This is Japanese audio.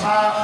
さん